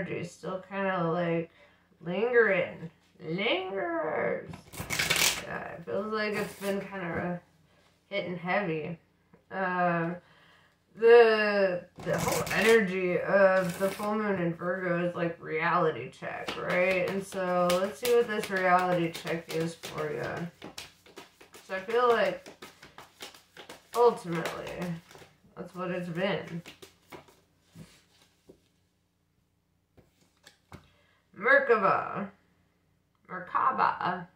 energy still kind of like lingering. Lingers. Yeah, it feels like it's been kind of hitting heavy. Um, the the whole energy of the full moon in Virgo is like reality check, right? And so let's see what this reality check is for you. So I feel like ultimately that's what it's been. Merkaba. Merkaba.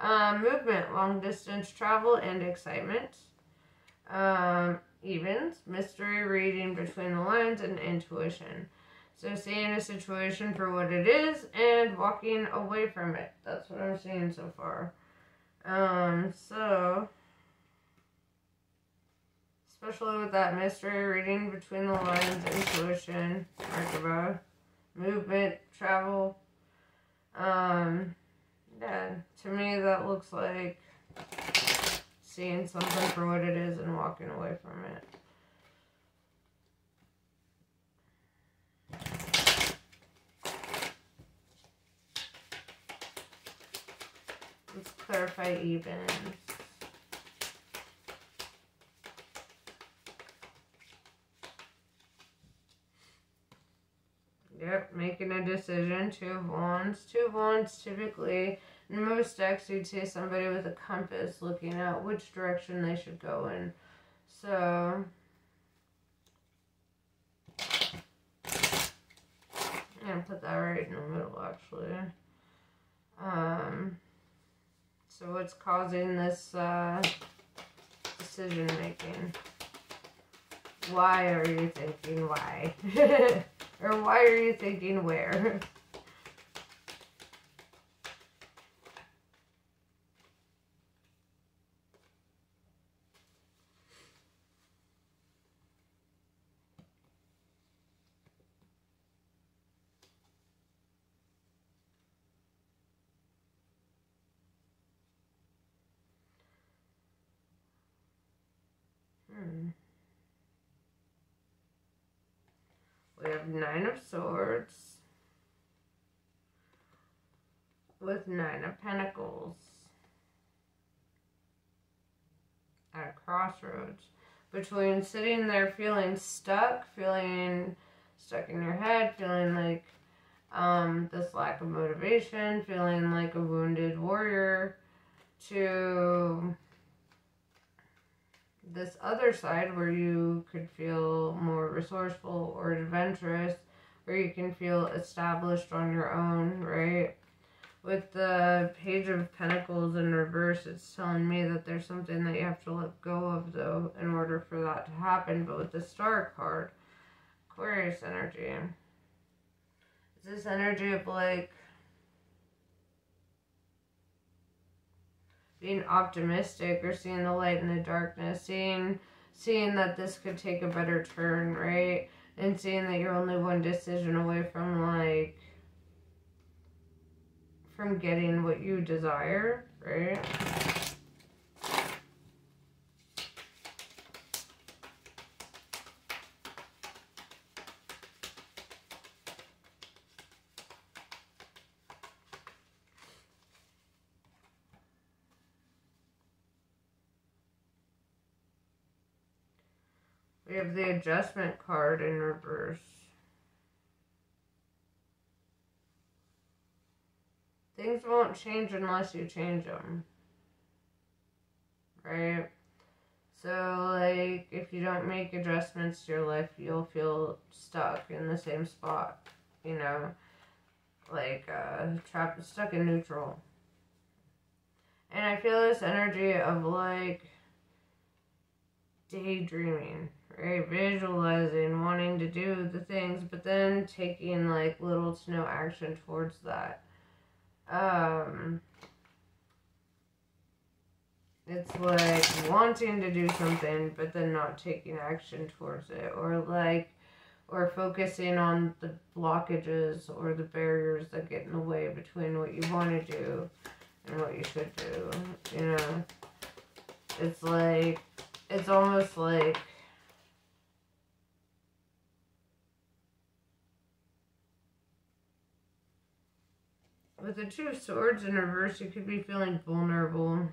Uh, movement, long distance travel, and excitement. Um, evens, mystery reading between the lines, and intuition. So seeing a situation for what it is and walking away from it. That's what I'm seeing so far. Um, so especially with that mystery reading between the lines, intuition, Merkaba, movement, travel. Um, yeah, to me that looks like seeing something for what it is and walking away from it. Let's clarify evens. Yep, making a decision. Two of Wands. Two of Wands typically, in most decks, you'd see somebody with a compass looking at which direction they should go in. So, I'm going to put that right in the middle, actually. Um, so what's causing this uh, decision making? Why are you thinking why? Or why are you thinking where? have Nine of Swords. With Nine of Pentacles. At a crossroads. Between sitting there feeling stuck, feeling stuck in your head, feeling like um, this lack of motivation, feeling like a wounded warrior, to this other side where you could feel more resourceful or adventurous, where you can feel established on your own, right? With the Page of Pentacles in reverse, it's telling me that there's something that you have to let go of, though, in order for that to happen. But with the Star card, Aquarius energy, is this energy of like being optimistic or seeing the light in the darkness, seeing seeing that this could take a better turn, right? And seeing that you're only one decision away from like from getting what you desire, right? We have the adjustment card in reverse. Things won't change unless you change them. Right? So, like, if you don't make adjustments to your life, you'll feel stuck in the same spot. You know? Like, uh, trapped, stuck in neutral. And I feel this energy of, like, daydreaming right? Visualizing, wanting to do the things, but then taking like little to no action towards that. Um, it's like wanting to do something, but then not taking action towards it, or like, or focusing on the blockages or the barriers that get in the way between what you want to do and what you should do. You know, it's like, it's almost like, the two swords in reverse, you could be feeling vulnerable,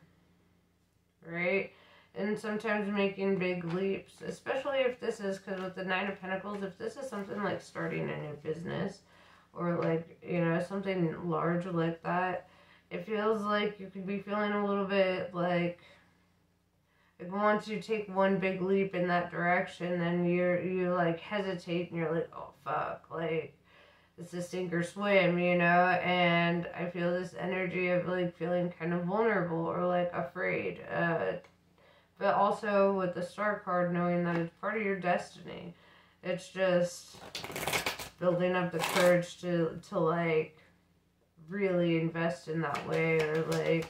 right? And sometimes making big leaps, especially if this is because with the Nine of Pentacles, if this is something like starting a new business or like, you know, something large like that, it feels like you could be feeling a little bit like, like once you take one big leap in that direction, then you're you like hesitate and you're like, oh fuck, like it's a sink or swim, you know. And I feel this energy of like feeling kind of vulnerable or like afraid, uh, but also with the star card, knowing that it's part of your destiny. It's just building up the courage to to like really invest in that way or like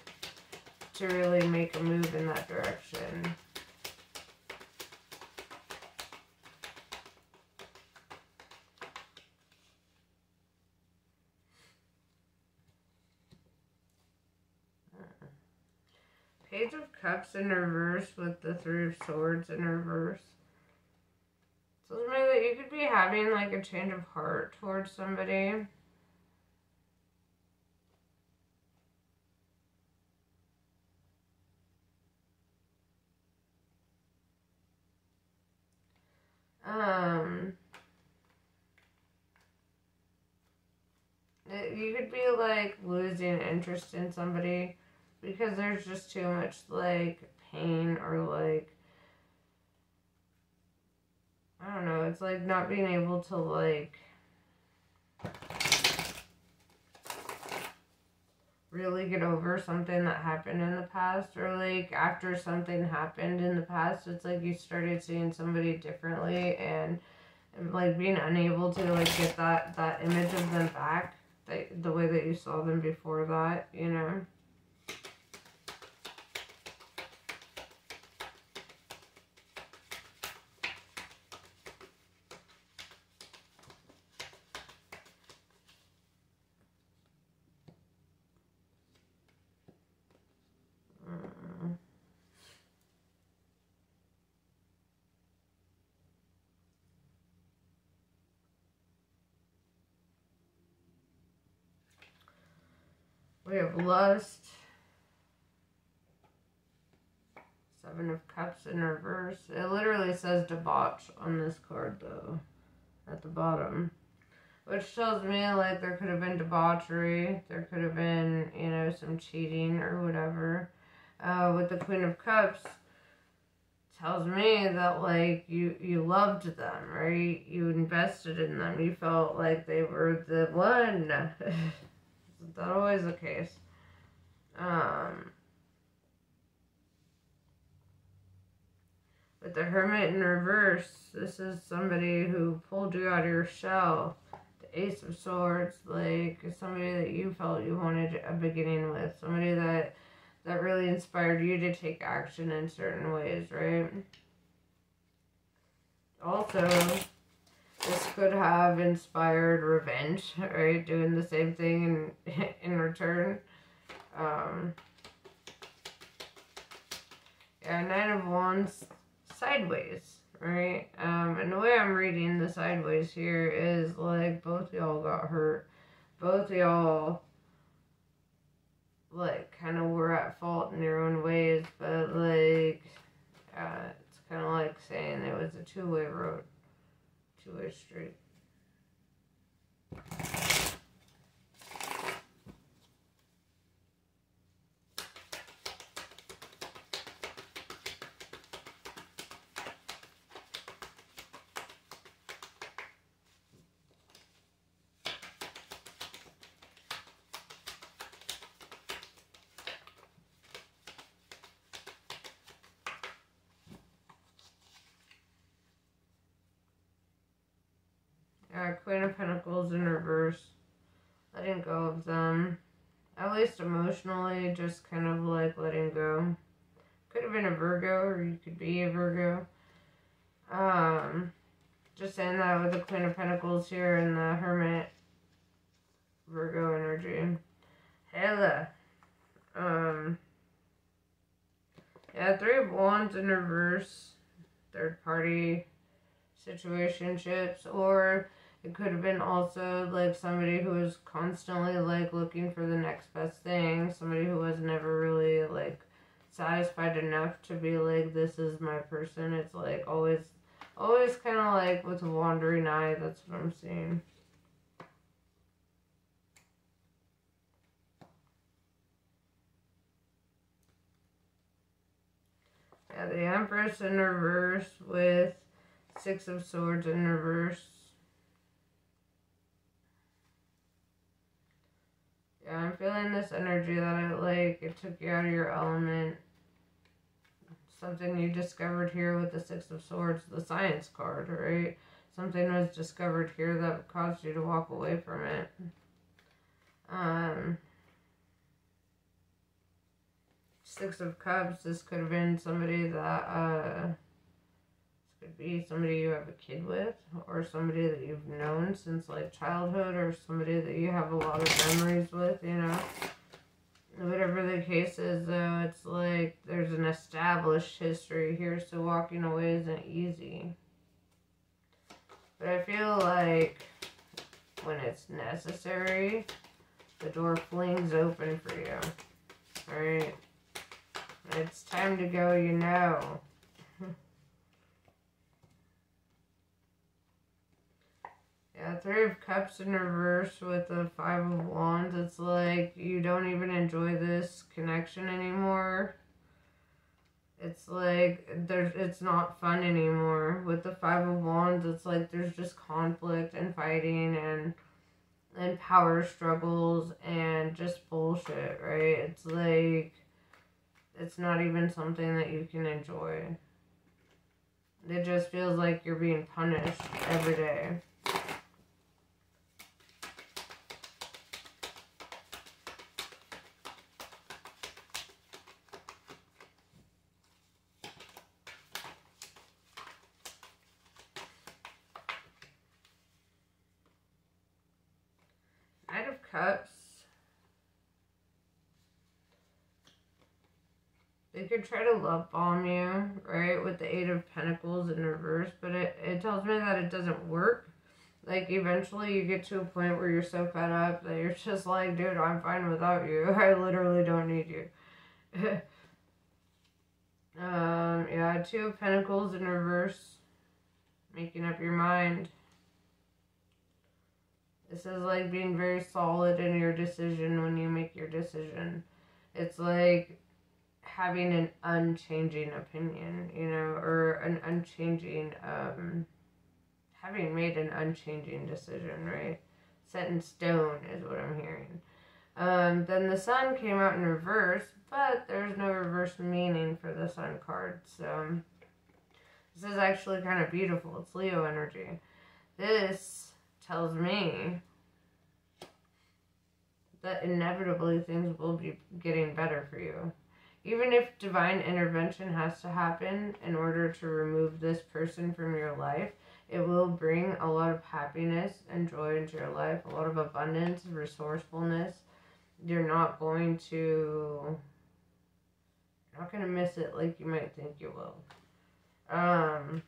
to really make a move in that direction. Page of Cups in reverse with the Three of Swords in reverse. So maybe that you could be having like a change of heart towards somebody. Um, you could be like losing interest in somebody because there's just too much like pain or like I don't know, it's like not being able to like really get over something that happened in the past or like after something happened in the past it's like you started seeing somebody differently and, like being unable to like get that that image of them back that, the way that you saw them before that you know We have lust. Seven of Cups in reverse. It literally says debauch on this card, though, at the bottom. Which tells me, like, there could have been debauchery. There could have been, you know, some cheating or whatever. Uh, with the Queen of Cups, tells me that, like, you, you loved them, right? You invested in them. You felt like they were the one. That always the case. Um, with the Hermit in reverse, this is somebody who pulled you out of your shell. The Ace of Swords, like somebody that you felt you wanted a beginning with, somebody that that really inspired you to take action in certain ways, right? Also, could have inspired revenge, right? Doing the same thing in, in return. Um, yeah, Nine of Wands sideways, right? Um, and the way I'm reading the sideways here is like both y'all got hurt. Both y'all like kind of were at fault in your own ways, but like uh, it's kind of like saying it was a two-way road two-way street. Queen of Pentacles in reverse. Letting go of them. At least emotionally, just kind of like letting go. Could have been a Virgo, or you could be a Virgo. Um, Just saying that with the Queen of Pentacles here and the Hermit Virgo energy. Hella. Um. Yeah, Three of Wands in reverse. Third party situationships. Or it could have been also like somebody who was constantly like looking for the next best thing. Somebody who was never really like satisfied enough to be like, this is my person. It's like always Always kind of like with a wandering eye, that's what I'm seeing. Yeah, the Empress in reverse with Six of Swords in reverse. Yeah, I'm feeling this energy that it like it took you out of your element something you discovered here with the Six of Swords, the Science card, right? Something was discovered here that caused you to walk away from it. Um, Six of Cups, this could have been somebody that, uh, could be somebody you have a kid with, or somebody that you've known since, like, childhood, or somebody that you have a lot of memories with, you know? whatever the case is, though, it's like there's an established history here, so walking away isn't easy. But I feel like when it's necessary, the door flings open for you. Alright? It's time to go, you know. Yeah, Three of Cups in reverse with the Five of Wands. It's like you don't even enjoy this connection anymore. It's like there's it's not fun anymore. With the Five of Wands, it's like there's just conflict and fighting and and power struggles and just bullshit, right? It's like it's not even something that you can enjoy. It just feels like you're being punished every day. Cups. They could try to love bomb you, right, with the Eight of Pentacles in reverse, but it, it tells me that it doesn't work. Like, eventually you get to a point where you're so fed up that you're just like, dude, I'm fine without you. I literally don't need you. um, yeah, Two of Pentacles in reverse. Making up your mind. This is like being very solid in your decision when you make your decision. It's like having an unchanging opinion, you know, or an unchanging, um, having made an unchanging decision, right? Set in stone is what I'm hearing. Um, then the sun came out in reverse, but there's no reverse meaning for the sun card. So this is actually kind of beautiful. It's Leo energy. This tells me that inevitably things will be getting better for you. Even if divine intervention has to happen in order to remove this person from your life, it will bring a lot of happiness and joy into your life, a lot of abundance, resourcefulness. You're not going to you're not going to miss it like you might think you will. Um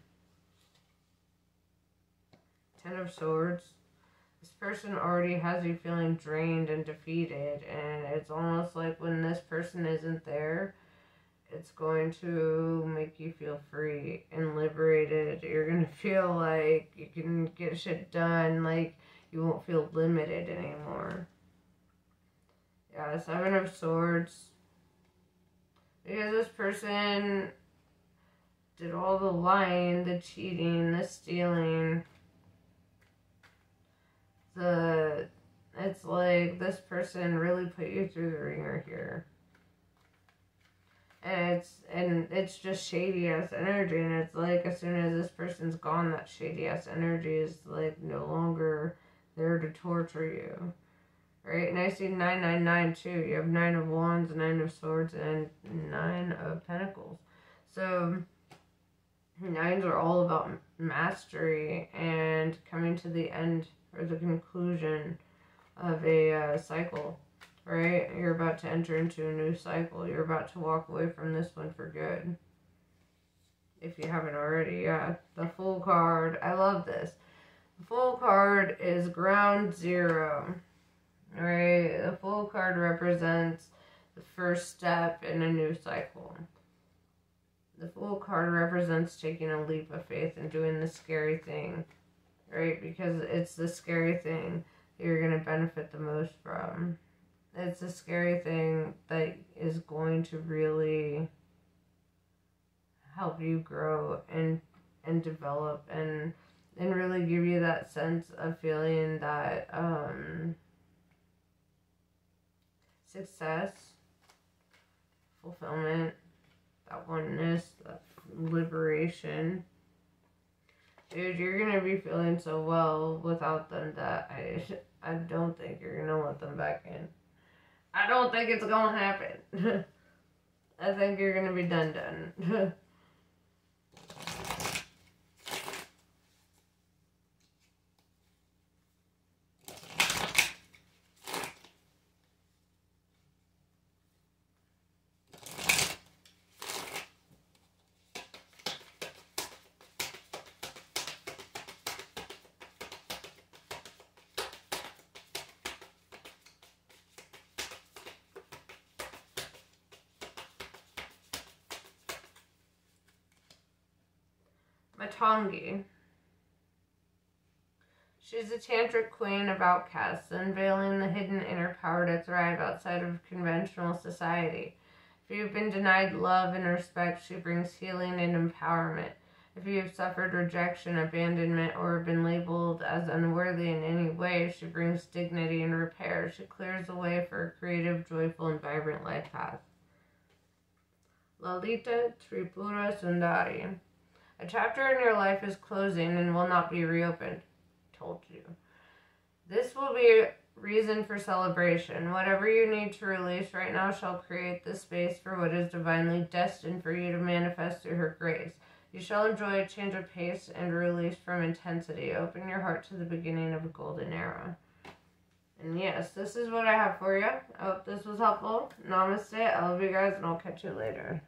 Ten of Swords. Person already has you feeling drained and defeated, and it's almost like when this person isn't there, it's going to make you feel free and liberated. You're going to feel like you can get shit done, like you won't feel limited anymore. Yeah, Seven of Swords. Because this person did all the lying, the cheating, the stealing the it's like this person really put you through the wringer here. And it's and it's just shady ass energy and it's like as soon as this person's gone that shady ass energy is like no longer there to torture you. Right? And I see 999 too. You have 9 of wands, 9 of swords, and 9 of pentacles. So Nines are all about mastery and coming to the end or the conclusion of a uh, cycle, right? You're about to enter into a new cycle. You're about to walk away from this one for good. If you haven't already, yeah. The Fool card. I love this. The Fool card is ground zero. Right? The Fool card represents the first step in a new cycle. The Fool card represents taking a leap of faith and doing the scary thing. Right? Because it's the scary thing you're going to benefit the most from. It's a scary thing that is going to really help you grow and and develop and and really give you that sense of feeling that um success fulfillment that oneness that liberation dude you're gonna be feeling so well without them that i I don't think you're gonna let them back in. I don't think it's gonna happen. I think you're gonna be done done. Matangi. She's a tantric queen of outcasts, unveiling the hidden inner power to thrive outside of conventional society. If you've been denied love and respect, she brings healing and empowerment. If you have suffered rejection, abandonment, or been labeled as unworthy in any way, she brings dignity and repair. She clears the way for a creative, joyful, and vibrant life path. Lalita Tripura Sundari. A chapter in your life is closing and will not be reopened. Told you. This will be reason for celebration. Whatever you need to release right now shall create the space for what is divinely destined for you to manifest through her grace. You shall enjoy a change of pace and release from intensity. Open your heart to the beginning of a golden era. And yes, this is what I have for you. I hope this was helpful. Namaste. I love you guys, and I'll catch you later.